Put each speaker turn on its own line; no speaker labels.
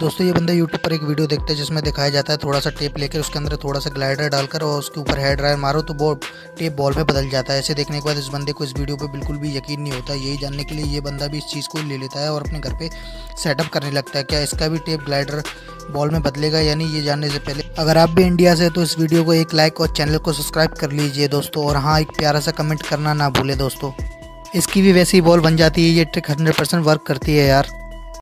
दोस्तों, ये बंदा यूट्यूब पर एक वीडियो देखता है जिसमें दिखाया जाता है थोड़ा सा टेप लेकर उसके अंदर थोड़ा सा ग्लाइडर डालकर और उसके ऊपर हेयर ड्रायर मारो तो वो टेप बॉल में बदल जाता है। ऐसे देखने के बाद इस बंदे को इस वीडियो पर बिल्कुल भी यकीन नहीं होता। यही जानने के लिए ये बंदा भी इस चीज़ को ले लेता है और अपने घर पर सेटअप करने लगता है। क्या इसका भी टेप ग्लाइडर बॉल में बदलेगा यानी ये जानने से पहले। अगर आप भी इंडिया से तो इस वीडियो को एक लाइक और चैनल को सब्सक्राइब कर लीजिए दोस्तों और हाँ एक प्यारा सा कमेंट करना ना भूलें दोस्तों। इसकी भी वैसी बॉल बन जाती है, ये ट्रिक हंड्रेड परसेंट वर्क करती है यार।